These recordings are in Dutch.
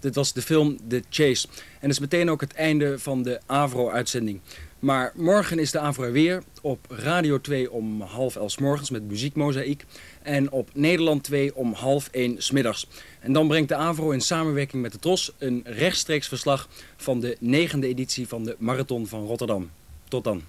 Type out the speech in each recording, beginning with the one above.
Dit was de film The Chase. En dat is meteen ook het einde van de Avro-uitzending. Maar morgen is de Avro weer op Radio 2 om half elf morgens met muziekmozaïek. En op Nederland 2 om half 1 smiddags. En dan brengt de Avro in samenwerking met de TROS een rechtstreeks verslag van de negende editie van de Marathon van Rotterdam. Tot dan.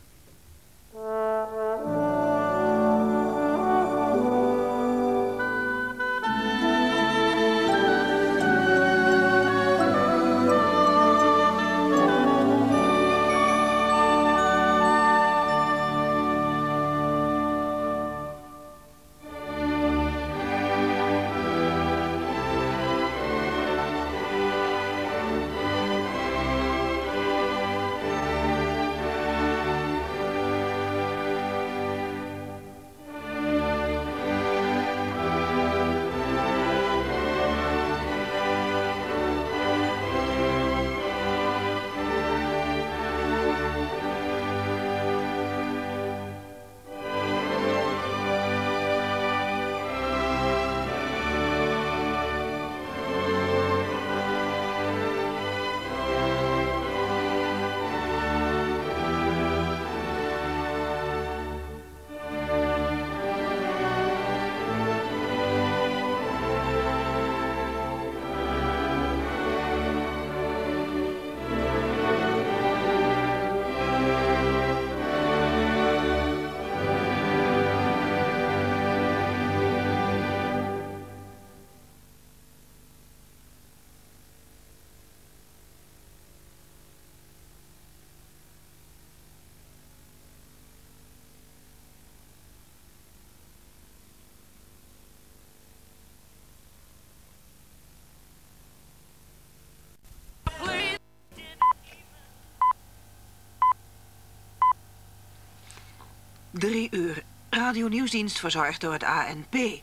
Drie uur. Radio Nieuwsdienst verzorgd door het ANP.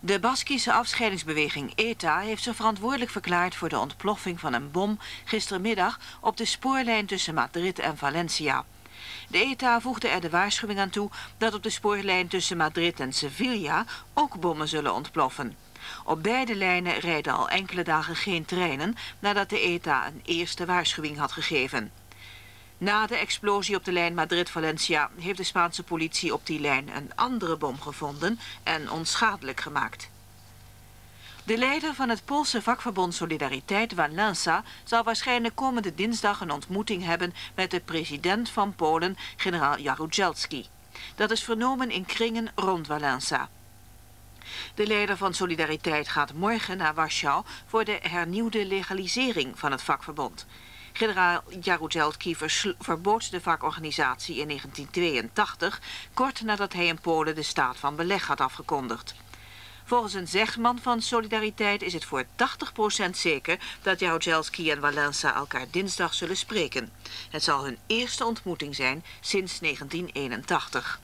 De Baskische afscheidingsbeweging ETA heeft zich verantwoordelijk verklaard voor de ontploffing van een bom gistermiddag op de spoorlijn tussen Madrid en Valencia. De ETA voegde er de waarschuwing aan toe dat op de spoorlijn tussen Madrid en Sevilla ook bommen zullen ontploffen. Op beide lijnen rijden al enkele dagen geen treinen nadat de ETA een eerste waarschuwing had gegeven. Na de explosie op de lijn Madrid-Valencia heeft de Spaanse politie op die lijn een andere bom gevonden en onschadelijk gemaakt. De leider van het Poolse vakverbond Solidariteit, Walensa, zal waarschijnlijk komende dinsdag een ontmoeting hebben met de president van Polen, generaal Jaruzelski. Dat is vernomen in kringen rond Walensa. De leider van Solidariteit gaat morgen naar Warschau voor de hernieuwde legalisering van het vakverbond. Generaal Jaruzelski verbood de vakorganisatie in 1982, kort nadat hij in Polen de staat van beleg had afgekondigd. Volgens een zegman van Solidariteit is het voor 80% zeker dat Jaruzelski en Walensa elkaar dinsdag zullen spreken. Het zal hun eerste ontmoeting zijn sinds 1981.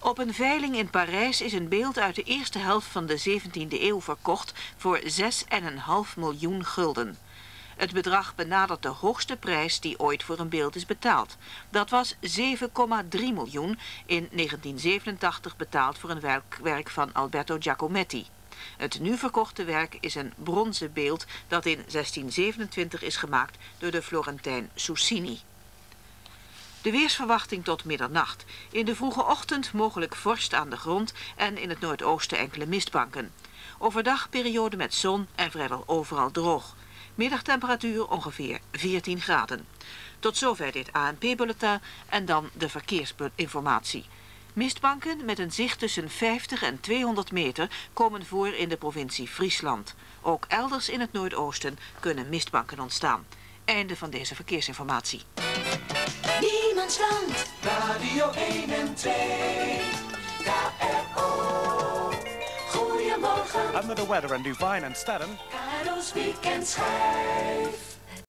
Op een veiling in Parijs is een beeld uit de eerste helft van de 17e eeuw verkocht voor 6,5 miljoen gulden. Het bedrag benadert de hoogste prijs die ooit voor een beeld is betaald. Dat was 7,3 miljoen in 1987 betaald voor een werk, van Alberto Giacometti. Het nu verkochte werk is een bronzen beeld dat in 1627 is gemaakt door de Florentijn Susini. De weersverwachting tot middernacht. In de vroege ochtend mogelijk vorst aan de grond en in het noordoosten enkele mistbanken. Overdag periode met zon en vrijwel overal droog. Middagtemperatuur ongeveer 14 graden. Tot zover dit ANP-bulletin en dan de verkeersinformatie. Mistbanken met een zicht tussen 50 en 200 meter komen voor in de provincie Friesland. Ook elders in het noordoosten kunnen mistbanken ontstaan. Einde van deze verkeersinformatie. Niemandsland, Radio 1 en 2, Under the Weather and do Divine and Staden.